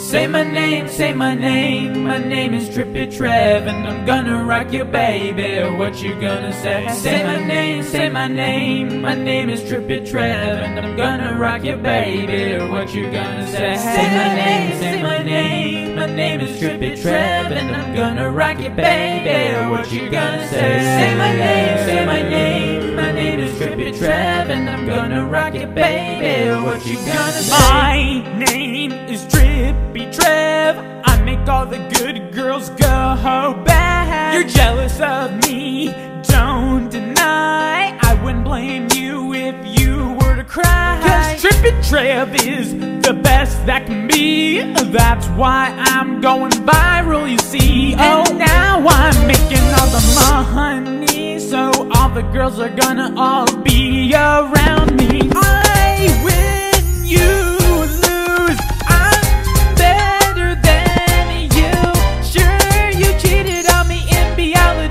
Say my name, say my name. My name is Trippy Trev, and I'm gonna rock you, baby. What you gonna say? Say my name, say my name. My name is Trippy Trev, and I'm gonna rock you, baby. What you gonna say? Say my name, say my name. My name is Trippy Trev, and I'm gonna rock you, baby. What you gonna say? Say my name, say my name. Trev, and I'm gonna rock you, baby. What you gonna say? My name is Trippy Trev. I make all the good girls go bad. You're jealous of me, don't deny. I wouldn't blame you if you were to cry. Cause Trippy Trev is the best that can be. That's why I'm going viral, you see. And oh. now I'm making all the money. So all the girls are gonna all be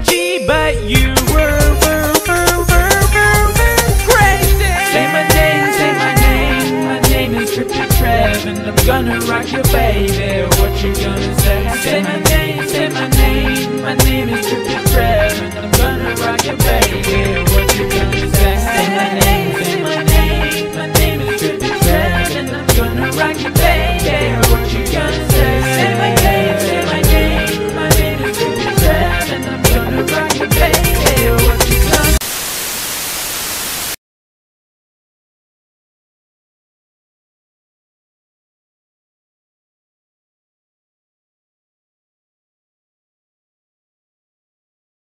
But you were, were, were, were, were, crazy. Say my name, say my name. My name is and I'm gonna rock your baby. What you gonna say? Say my name, say my name. My name is and I'm gonna rock your baby. What you gonna say? Say my name, say my name. My name is and I'm gonna rock.